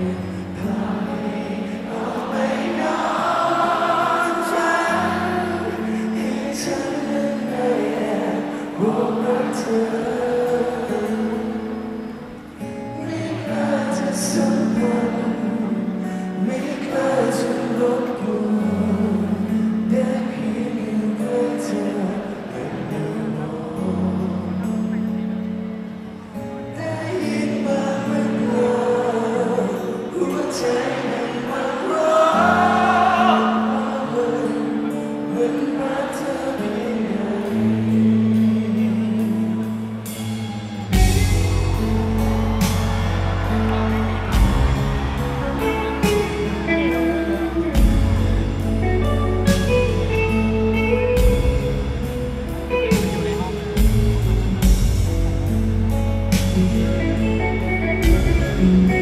เ Thank